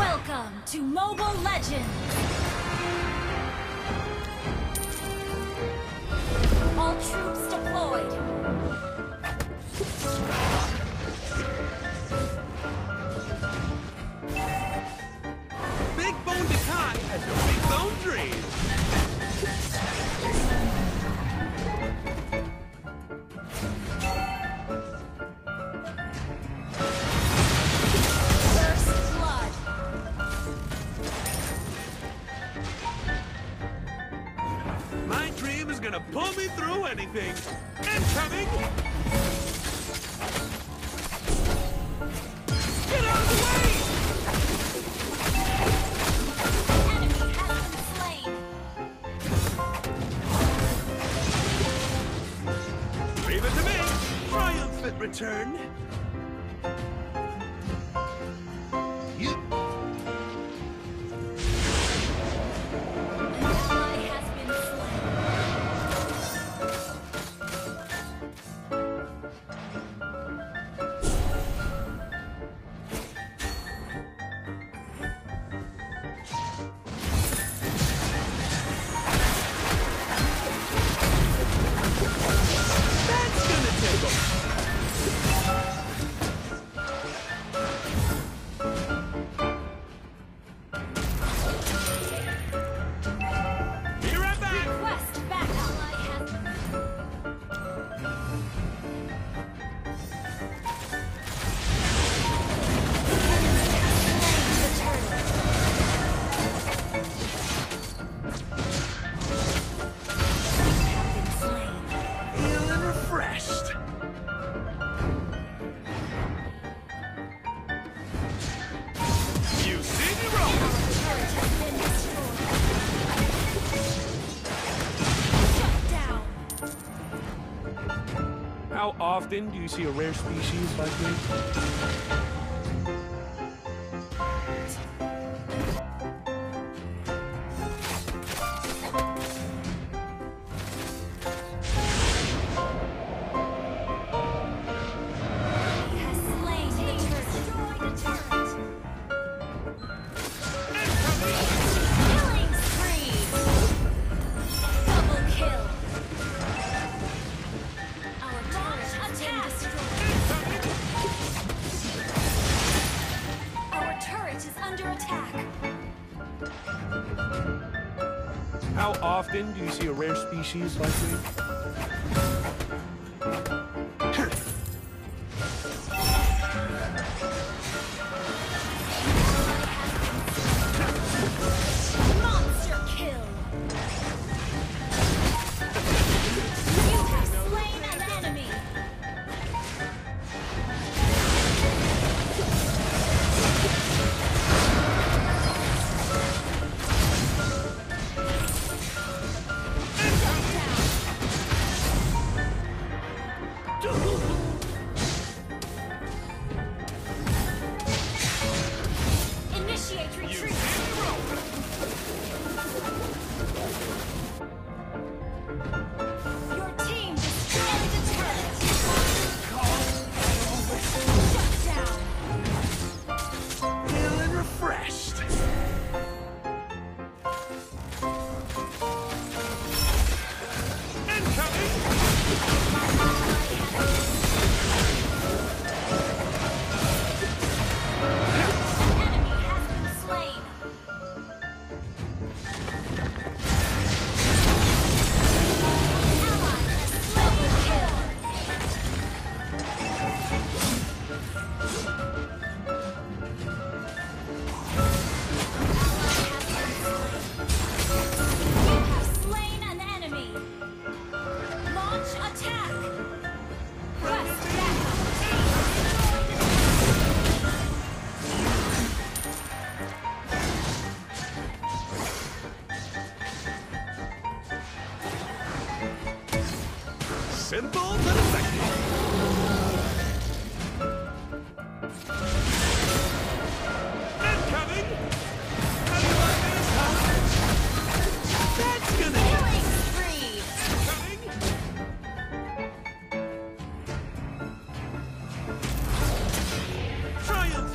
Welcome to Mobile Legends! All troops deployed! gonna pull me through anything. Incoming! Get out of the way! Enemy has been slain. Leave it to me. Return. often do you see a rare species like this? often do you see a rare species like me?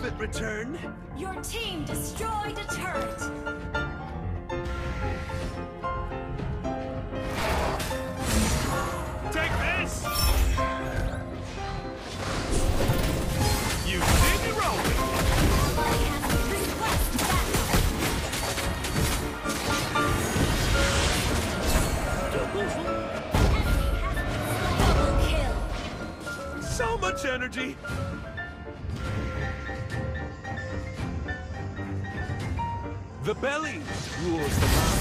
triumphant return. Your team destroyed a turret. Take this! You did me rolling! So much energy! The belly rules the mouth.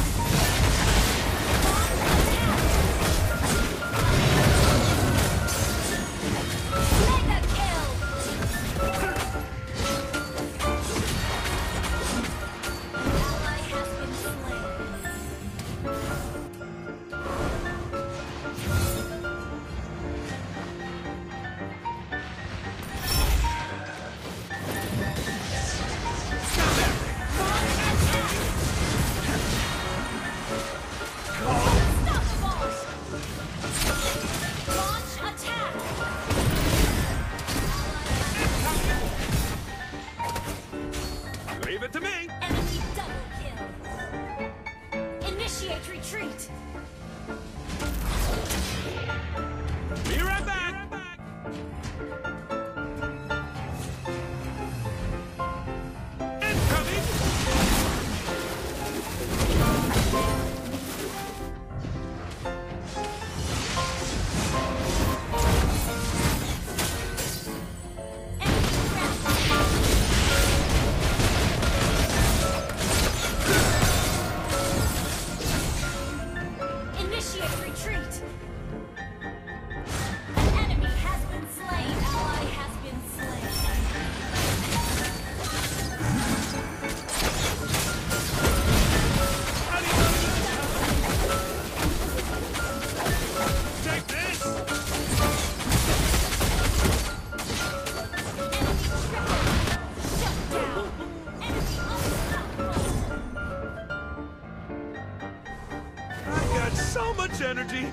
So much energy!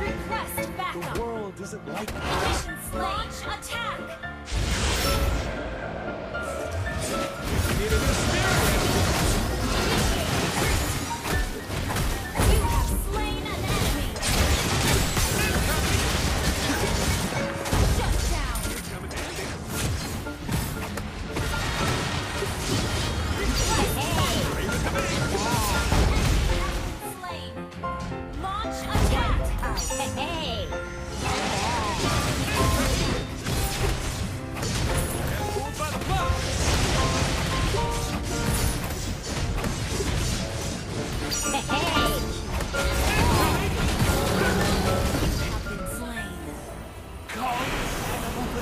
Request The world isn't like Mission launch attack. Need a new spin!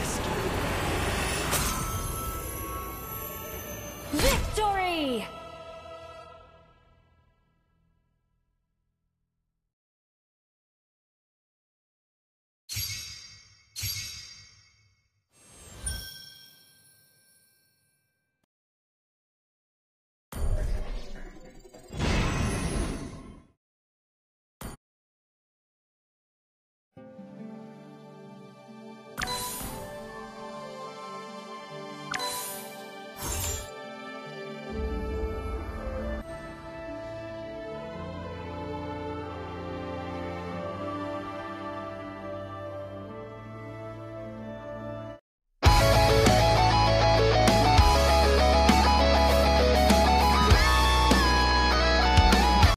rescue.